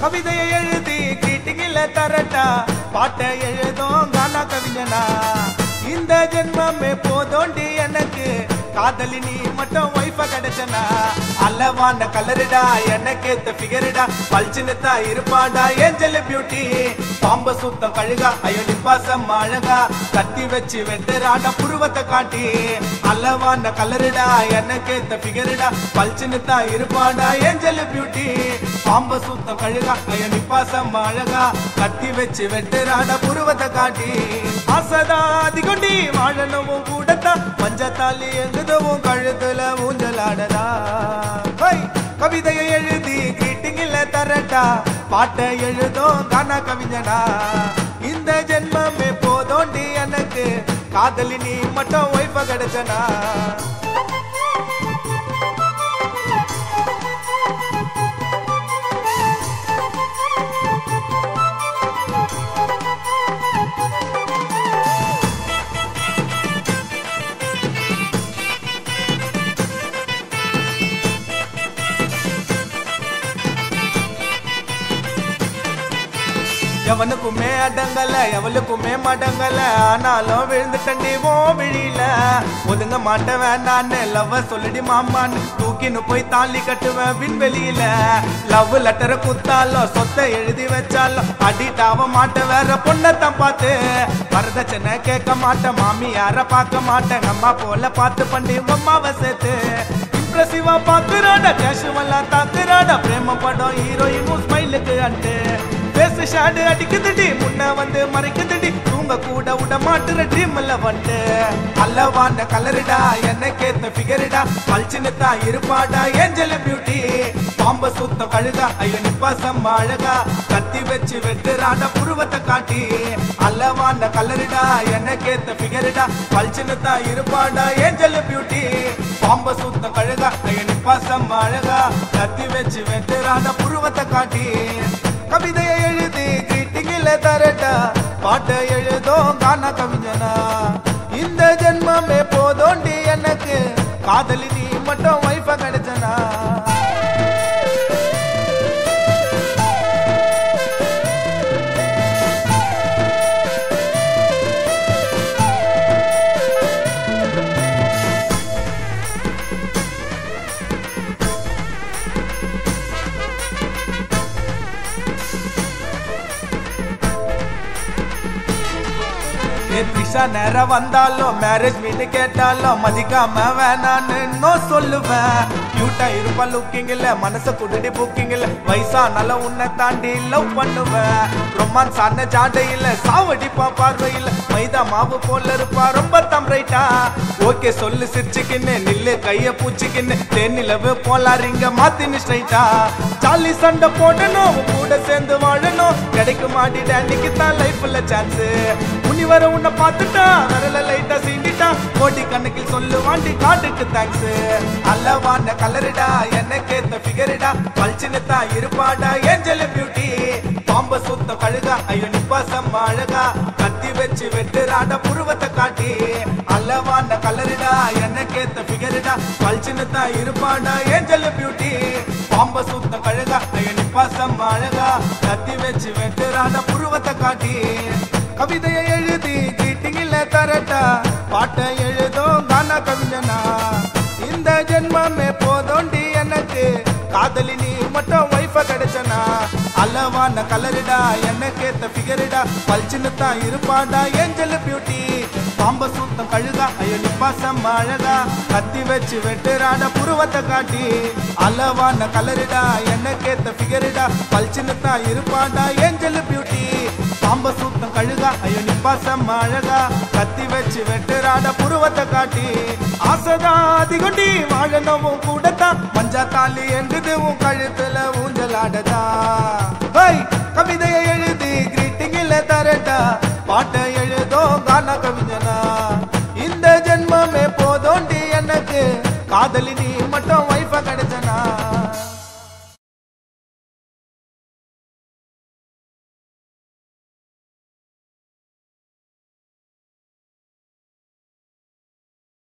கவிதையை எழுதி கிட்டிங்கில தரட்டா பாட்டை எழுதும் கானா கவிஞனா. இந்த ஜென்மமே போதோண்டி காதலி நீ மட்டும் ஒய்ஃபா கிடைச்சனா? அல்லவான கலருடா எனக்கேத்த கேத்த பல்ச்சின்னு தான் இருப்பாடா ஏஞ்சல் பியூட்டி பாம்ப சுத்தம் கழுகா ஐயோ நிப்பாசம் அழகா. கத்தி வச்சு வெட்டுறாடா புருவத்தை காட்டி. அல்லவான கலருடா எனக்கேத்த ஃபிகருடா பல்ச்சின்னு தான் இருப்பாடா ஏஞ்சல் பியூட்டி பாம்ப சுத்தம் கழுகா ஐயோ நிப்பாசம் அழகா. கத்தி வச்சு வெட்டுறாடா புருவத்தை காட்டி. ஆசதா அதிகொண்டி வாழணும் கூடத்தா மஞ்சத்தாலி எழுதவும் கழுத்துல ஊஞ்சலாடதா. கவிதையை எழுதி கிரீட்டிங்கில் தரட்டா பாட்டை எழுதும் கானா கவிஞனா. இந்த ஜென்மமே போதோண்டி எனக்கு காதலி நீ மட்டும் ஒய்ஃப கிடைச்சனா. எவனுக்குமே அடங்கல எவளுக்குமே மடங்கல. ஆனாலும் விழுந்துட்டண்டி ஓ விழியில. ஒதுங்க மாட்டேன் வேண்டான்னு லவ்வ சொல்லடி மாமான்னு. தூக்கின்னு போய் தாலி கட்டுவேன் விண்வெளியில லவ் லெட்டரை குத்தாலும் சொத்தை எழுதி வச்சாலும் அடிட்டு ஆக மாட்டேன் வேற பொண்ணத்தான் பார்த்து. வரதட்சணை கேட்க மாட்டேன் மாமி யார பார்க்க மாட்டேன். அம்மா போல பார்த்து பண்ணி அம்மாவை சேர்த்து. இம்ப்ரெசிவா பாக்குறாடா கேஷுவலா தாக்குறாடா பிரேம படம் ஹீரோயினும் ஸ்மைலுக்கு அண்டு. பேசு ஷாடு அடிக்குதுடி. முன்ன வந்து மறைக்குதுடி. தூங்க கூட விட மாட்டுற ட்ரீம்ல வந்து. அல்லவான கலருடா எனக்கேத்த ஃபிகருடா பல்ச்சின்னு தான் இருப்பாடா ஏஞ்சல் பியூட்டி பாம்ப சுத்த கழுதா ஐயோ நிப்பாசம் அழகா. கத்தி வச்சு வெட்டுறாட புருவத்தை காட்டி. அல்லவான கலருடா எனக்கேத்த ஃபிகருடா பல்ச்சின்னு தான் இருப்பாடா ஏஞ்சல் பியூட்டி பாம்ப சுத்த கழுதா ஐயோ நிப்பாசம் அழகா. கத்தி வச்சு வெட்டுறாட புருவத்தை காட்டி. கவிதையை பாட்டை எழுதோ கான கவிஞனா இந்த ஜென்மமே போதோண்டி எனக்கு. காதலி நீ மட்டும் வைஃப கிடைச்சனா. பிசா நேரம் வந்தாலும் மேரேஜ் மீட் கேட்டாலும் மதிக்காம வேணான்னு நோ சொல்லுவேன் கியூட்டா இருப்பா லுக்கிங் இல்ல மனச குடுடி புக்கிங் இல்ல. வயசானால உன்னை தாண்டி லவ் பண்ணுவேன் ரொமான்ஸ் ஆன ஜாண்டை இல்ல சாவடிப்பா பார்வையில் இல்ல மாவு போல இருப்பா ரொம்ப தம் ரைட்டா ஓகே சொல்லு சிரிச்சுக்கின்னு நில்லு கைய பூச்சிக்கின்னு தேனிலவு போலாரிங்க மாத்தின்னு ஸ்ட்ரைட்டா ஜாலி சண்டை போடணும் கூட சேர்ந்து வாழணும். கிடைக்கும் மாட்டிட்ட அன்னைக்கு தான் லைஃப்ல சான்ஸ் முனி வர உன்னை பார்த்துட்டா வரல லைட்டா சீண்டிட்டா. கோடி கணக்கில் சொல்லு வாண்டி காட்டுக்கு தேங்க்ஸ் அல்லவான கலருடா எனக்கேத்த ஃபிகருடா பல்ச்சின்னு தான் இருப்பாடா ஏஞ்சல் பியூட்டி பாம்ப சுத்த கழுகா ஐயோ நிப்பாசம் அழகா. வச்சு வெட்டுறாட புருவத்தை காட்டி. அல்லவான கலருடா கேத்த ஃபிகருடா பல்ச்சின்னு தான் இருப்பாடா ஏஞ்சல் பியூட்டி. பாம்ப சுத்த கழுகா என் பாசம் அழகா. கத்தி வச்சு வெட்டுறாட புருவத்தை காட்டி. கவிதையை எழுதி கீட்டிங்கில தரட்டா. பாட்டை எழுதும் கானா கவிஞனா. இந்த ஜென்மமே போதோண்டி எனக்கு. காதலி நீ மட்டும் அல்லவான கலருடா என்ன கேத்த பிகருடா பல்ச்சின்னு தான் இருப்பாடா ஏஞ்சல் பியூட்டி பாம்ப சுத்தம் கழுதா ஐயோ நிப்பாசம் அழகா. கத்தி வச்சு வெட்டுறாட புருவத்தை காட்டி. அளவான கலருடா என்ன கேத்த பிகருடா பல்ச்சின்னு தான் இருப்பாடா ஏஞ்சல் பியூட்டி பாம்ப சுத்தம் கழுதா ஐயோ நிப்பாசம் அழகா. கத்தி வச்சு வெட்டுறாட உருவத்தை காட்டி ஆசைதா அதிகொண்டி வாழணும் கூடத்தான் மஞ்சா தாலி என்றது உன் கழுத்துல ஊஞ்சலாடதா ஹை, கவிதையை எழுதி கிரீட்டிங்கில் தரட்டா பாட்டை எழுதோ கான கவிஞனா. இந்த ஜென்மமே போதோண்டி எனக்கு. காதலி நீ மட்டும் வைப்ப கிடைச்சனா